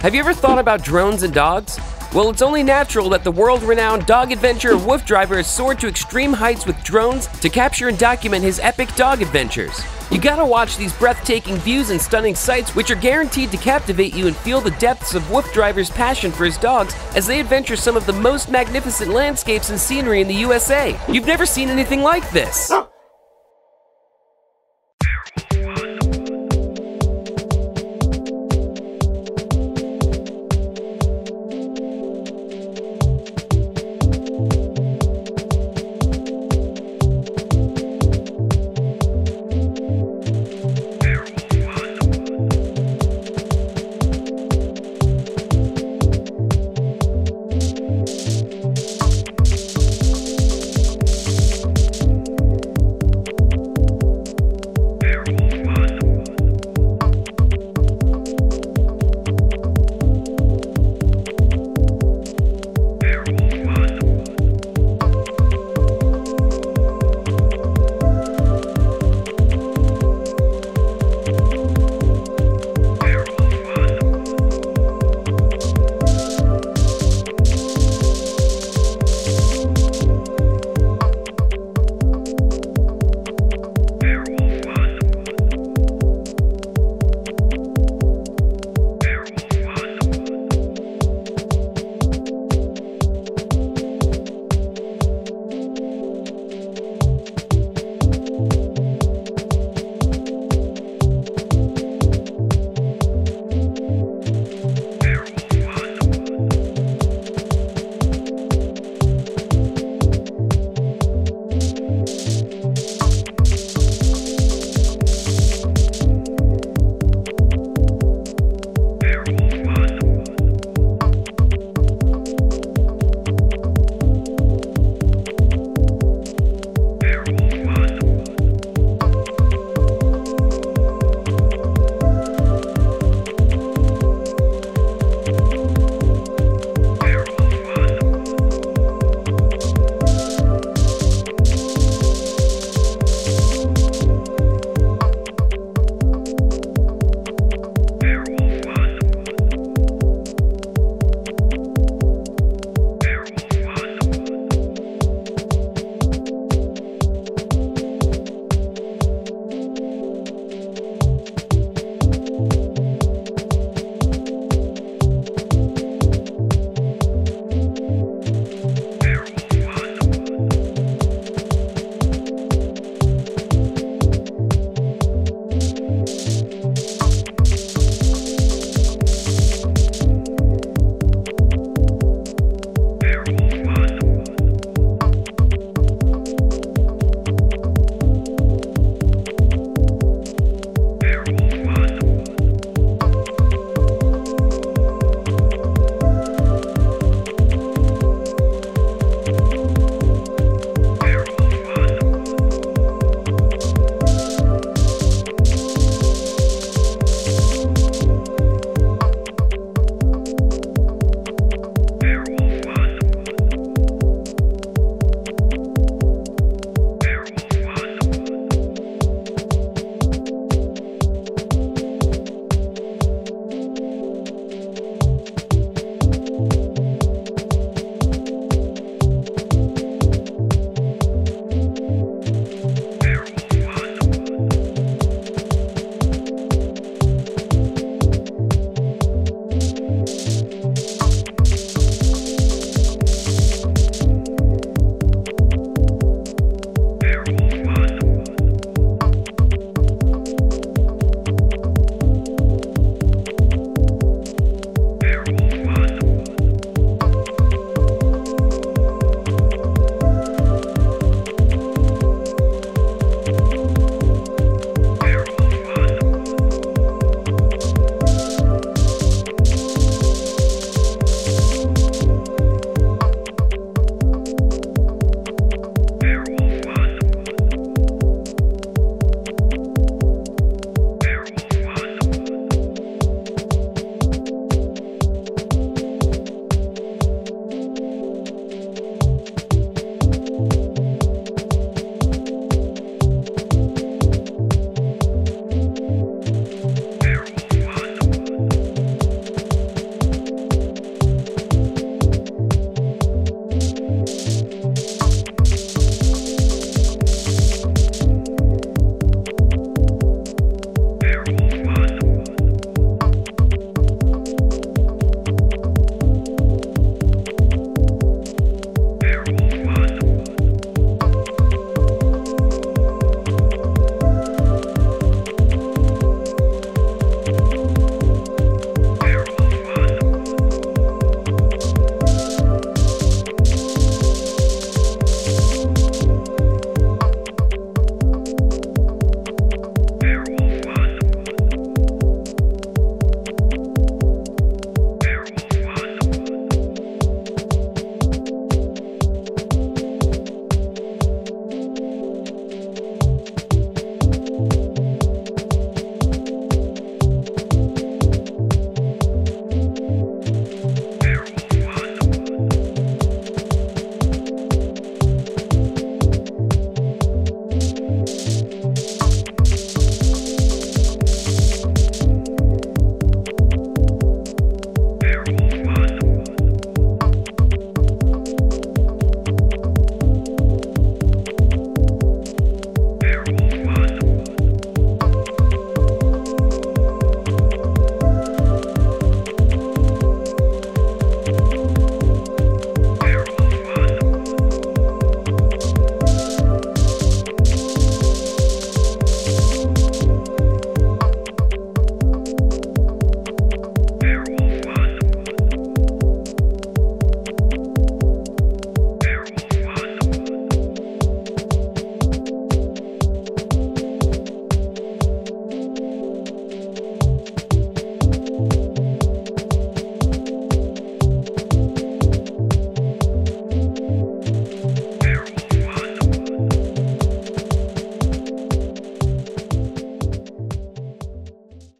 Have you ever thought about drones and dogs? Well, it's only natural that the world renowned dog adventurer Woof Driver has soared to extreme heights with drones to capture and document his epic dog adventures. You gotta watch these breathtaking views and stunning sights, which are guaranteed to captivate you and feel the depths of Woof Driver's passion for his dogs as they adventure some of the most magnificent landscapes and scenery in the USA. You've never seen anything like this.